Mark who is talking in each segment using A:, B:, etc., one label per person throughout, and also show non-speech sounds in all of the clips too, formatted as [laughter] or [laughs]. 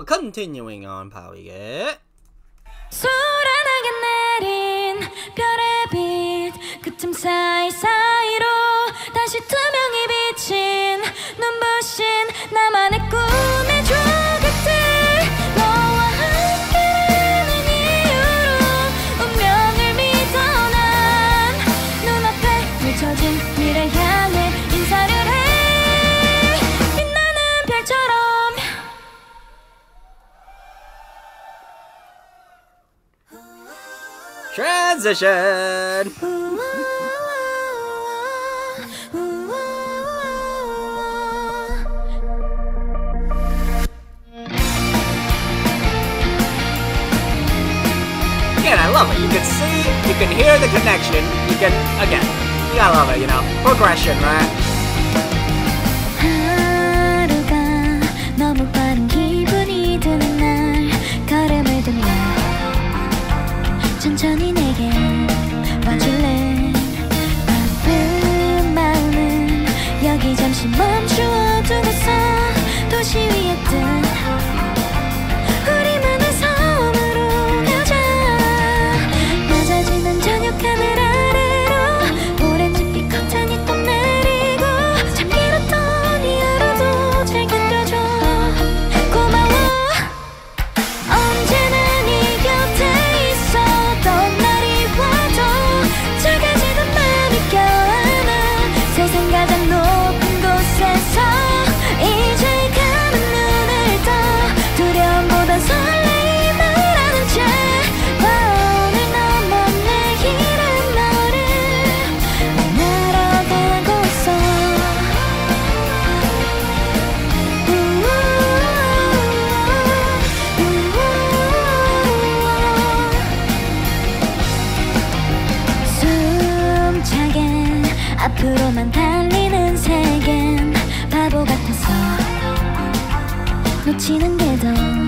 A: Well, continuing on, Polygon.
B: 소란하게 내린 별의
A: Transition! Again, I love it. You can see, you can hear the connection, you can, again, you gotta love it, you know. Progression, right?
B: 천천히 나만 달리는 세계 바보 같아서 놓치는 게더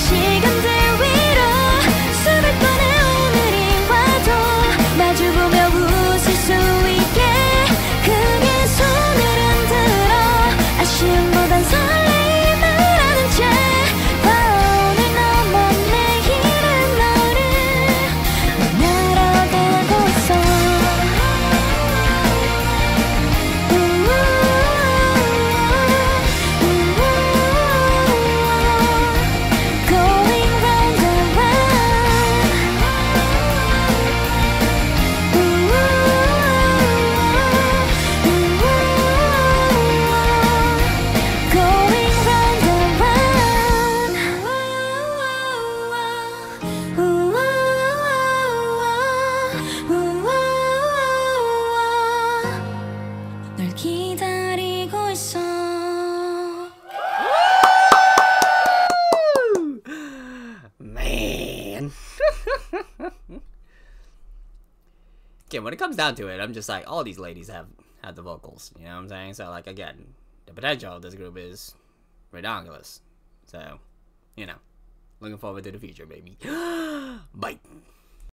B: 시간
A: man. [laughs] again, when it comes down to it, I'm just like, all these ladies have, had the vocals. You know what I'm saying? So, like, again, the potential of this group is ridiculous. So, you know, looking forward to the future, baby. [gasps] Bye.